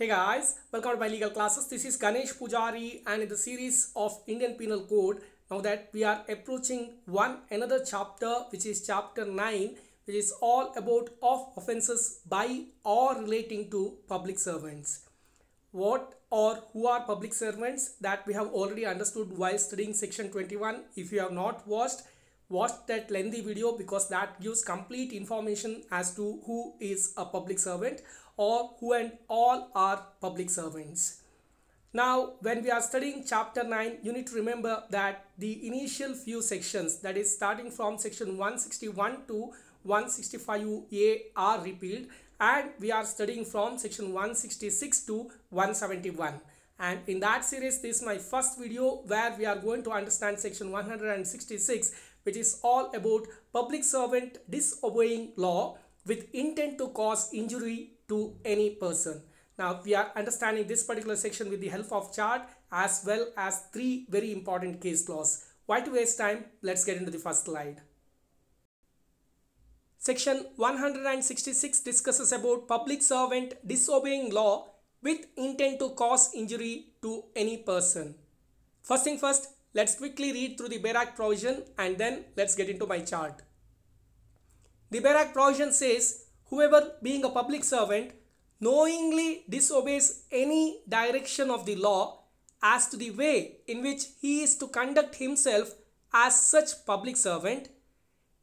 Hey guys, welcome to my legal classes. This is Ganesh Poojary and in the series of Indian Penal Code, now that we are approaching one another chapter which is chapter 9 which is all about of offences by or relating to public servants. What or who are public servants that we have already understood while studying section 21. If you have not watched, watch that lengthy video because that gives complete information as to who is a public servant or who and all are public servants. Now, when we are studying chapter 9, you need to remember that the initial few sections, that is starting from section 161 to 165A are repealed and we are studying from section 166 to 171 and in that series this is my first video where we are going to understand section 166 which is all about public servant disobeying law with intent to cause injury to any person now we are understanding this particular section with the help of chart as well as three very important case laws why to waste time let's get into the first slide Section 166 discusses about public servant disobeying law with intent to cause injury to any person. First thing first, let's quickly read through the Act provision and then let's get into my chart. The Act provision says, whoever being a public servant knowingly disobeys any direction of the law as to the way in which he is to conduct himself as such public servant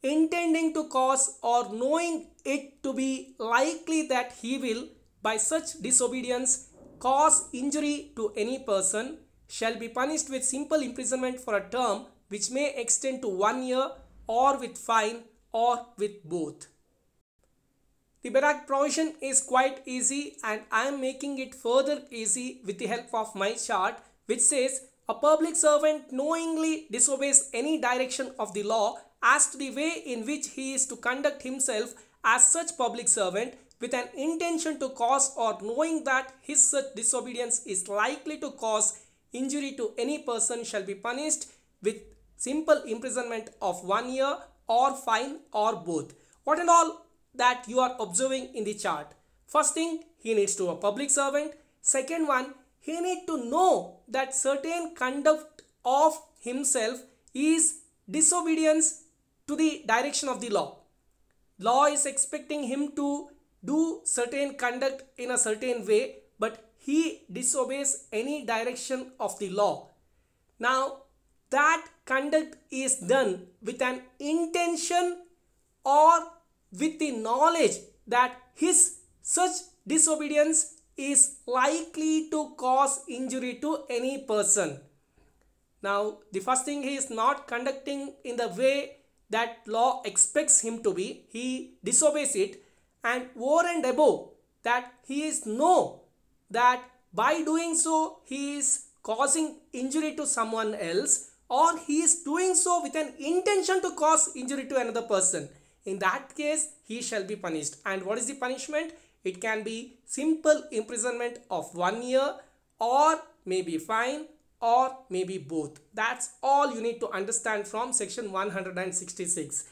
intending to cause or knowing it to be likely that he will by such disobedience cause injury to any person shall be punished with simple imprisonment for a term which may extend to one year or with fine or with both. The Bare Act provision is quite easy and I am making it further easy with the help of my chart which says a public servant knowingly disobeys any direction of the law as to the way in which he is to conduct himself as such public servant with an intention to cause or knowing that his such disobedience is likely to cause injury to any person shall be punished with simple imprisonment of one year or fine or both. What and all that you are observing in the chart. First thing, he needs to a public servant. Second one, he need to know that certain conduct of himself is disobedience to the direction of the law. Law is expecting him to do certain conduct in a certain way but he disobeys any direction of the law. Now that conduct is done with an intention or with the knowledge that his such disobedience is likely to cause injury to any person. Now the first thing he is not conducting in the way that law expects him to be, he disobeys it and over and above that he is know that by doing so he is causing injury to someone else or he is doing so with an intention to cause injury to another person. In that case, he shall be punished. And what is the punishment? It can be simple imprisonment of one year or maybe fine or maybe both. That's all you need to understand from section 166.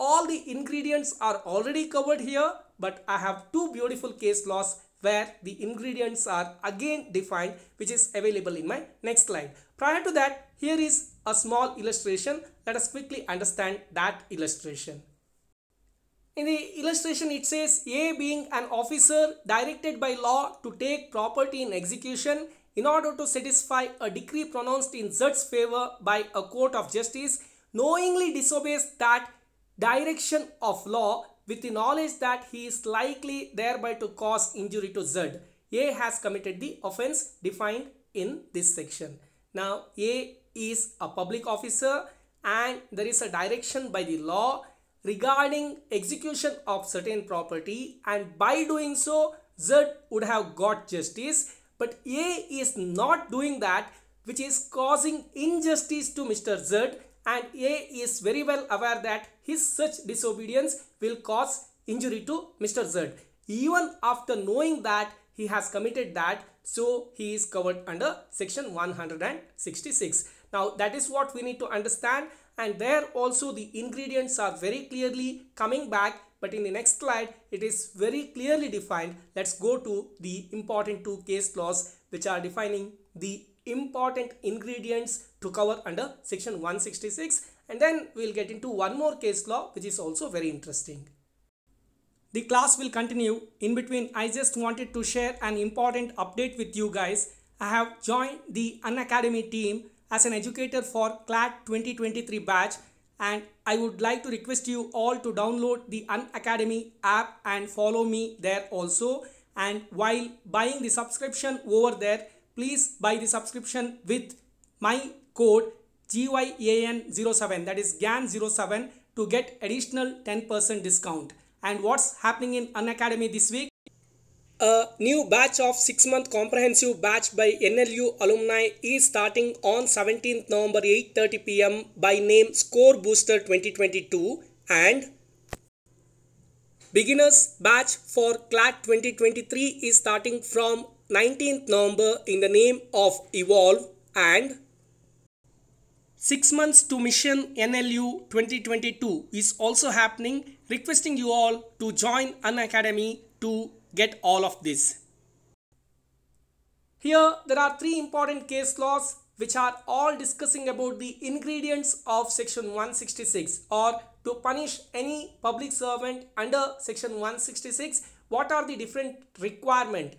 All the ingredients are already covered here but I have two beautiful case laws where the ingredients are again defined which is available in my next slide. Prior to that here is a small illustration. Let us quickly understand that illustration. In the illustration it says A being an officer directed by law to take property in execution in order to satisfy a decree pronounced in Z's favor by a court of justice, knowingly disobeys that direction of law with the knowledge that he is likely thereby to cause injury to Z. A has committed the offense defined in this section. Now A is a public officer and there is a direction by the law regarding execution of certain property and by doing so Z would have got justice but A is not doing that which is causing injustice to Mr. Z and A is very well aware that his such disobedience will cause injury to Mr. Z. Even after knowing that he has committed that so he is covered under section 166. Now that is what we need to understand and there also the ingredients are very clearly coming back but in the next slide it is very clearly defined. Let's go to the important two case laws which are defining the important ingredients to cover under section 166 and then we'll get into one more case law which is also very interesting. The class will continue. In between, I just wanted to share an important update with you guys. I have joined the Unacademy team as an educator for CLAT 2023 batch and I would like to request you all to download the Unacademy app and follow me there also. And while buying the subscription over there, please buy the subscription with my code GYAN07 that is GAN07 to get additional 10% discount and what's happening in Unacademy this week. A new batch of 6 month comprehensive batch by NLU alumni is starting on 17th November 8:30 pm by name Score Booster 2022 and beginners batch for CLAT 2023 is starting from 19th November in the name of Evolve and 6 months to mission NLU 2022 is also happening. Requesting you all to join an academy to get all of this. Here there are three important case laws which are all discussing about the ingredients of section 166 or to punish any public servant under section 166 what are the different requirement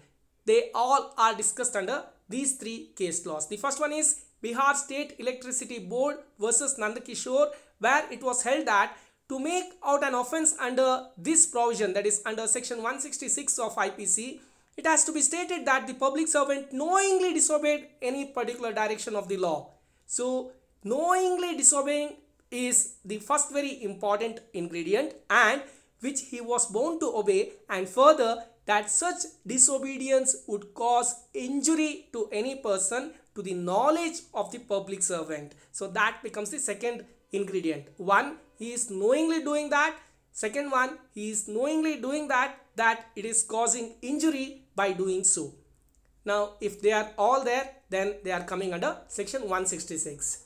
they all are discussed under these three case laws. The first one is Bihar State Electricity Board versus Nandakishore where it was held that to make out an offense under this provision that is under section 166 of IPC it has to be stated that the public servant knowingly disobeyed any particular direction of the law. So knowingly disobeying is the first very important ingredient and which he was bound to obey and further that such disobedience would cause injury to any person to the knowledge of the public servant. So that becomes the second ingredient. One, he is knowingly doing that. Second one, he is knowingly doing that, that it is causing injury by doing so. Now, if they are all there, then they are coming under section 166.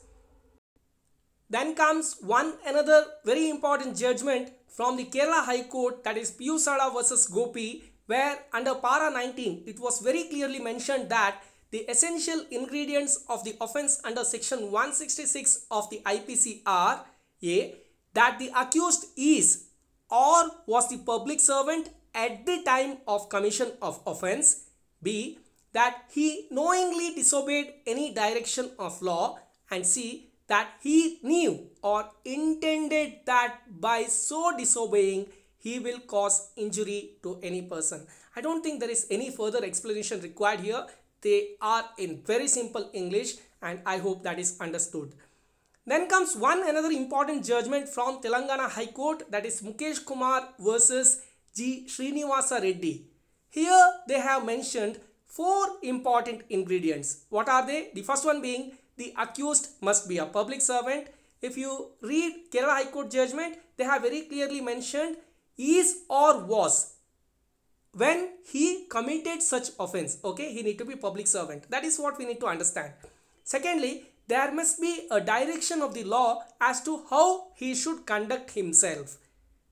Then comes one another very important judgment from the Kerala High Court that is Piyusada versus Gopi where under para 19 it was very clearly mentioned that the essential ingredients of the offense under section 166 of the IPC are A. That the accused is or was the public servant at the time of commission of offense. B. That he knowingly disobeyed any direction of law. And C. That he knew or intended that by so disobeying he will cause injury to any person. I don't think there is any further explanation required here. They are in very simple English and I hope that is understood. Then comes one another important judgment from Telangana High Court that is Mukesh Kumar versus G. Srinivasa Reddy. Here they have mentioned four important ingredients. What are they? The first one being the accused must be a public servant. If you read Kerala High Court judgment, they have very clearly mentioned is or was when he committed such offense okay he need to be public servant. That is what we need to understand. Secondly there must be a direction of the law as to how he should conduct himself.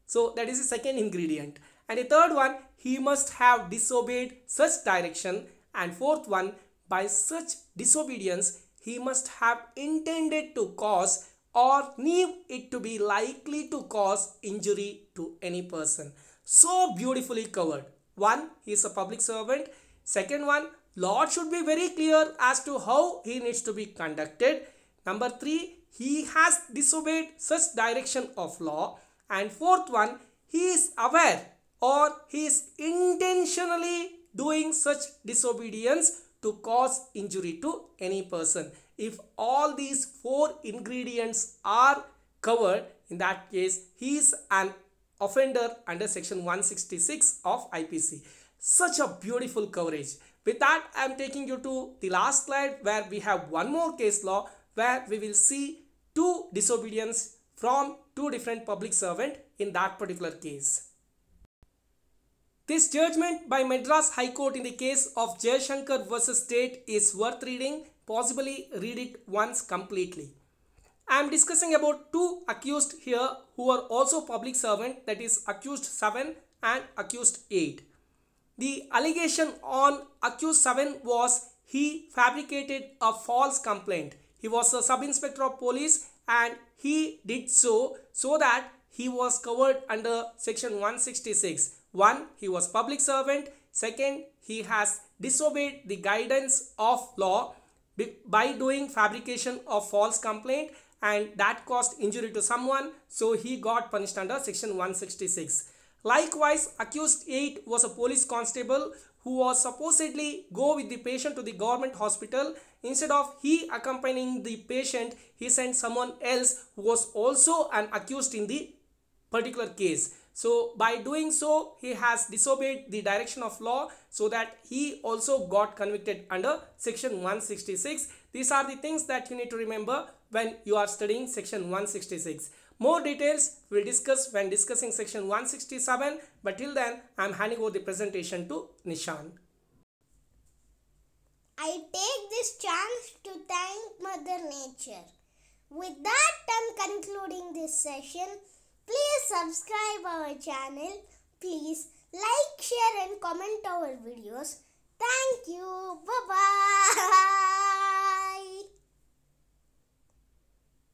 So that is the second ingredient. And the third one he must have disobeyed such direction. And fourth one by such disobedience he must have intended to cause or knew it to be likely to cause injury to any person. So beautifully covered. One, he is a public servant. Second one, law should be very clear as to how he needs to be conducted. Number three, he has disobeyed such direction of law. And fourth one, he is aware or he is intentionally doing such disobedience to cause injury to any person. If all these four ingredients are covered, in that case, he is an offender under section 166 of IPC. Such a beautiful coverage. With that, I am taking you to the last slide where we have one more case law where we will see two disobedience from two different public servant in that particular case. This judgment by Madras High Court in the case of Jayashankar versus State is worth reading. Possibly read it once completely. I am discussing about two accused here who are also public servant that is accused 7 and accused 8. The allegation on accused 7 was he fabricated a false complaint. He was a sub-inspector of police and he did so so that he was covered under section 166. One, he was public servant. Second, he has disobeyed the guidance of law by doing fabrication of false complaint and that caused injury to someone so he got punished under section 166 likewise accused 8 was a police constable who was supposedly go with the patient to the government hospital. Instead of he accompanying the patient he sent someone else who was also an accused in the particular case so by doing so, he has disobeyed the direction of law so that he also got convicted under section 166. These are the things that you need to remember when you are studying section 166. More details we'll discuss when discussing section 167 but till then I am handing over the presentation to Nishan. I take this chance to thank Mother Nature. With that, I'm concluding this session. Please subscribe our channel. Please like, share and comment our videos. Thank you. Bye-bye.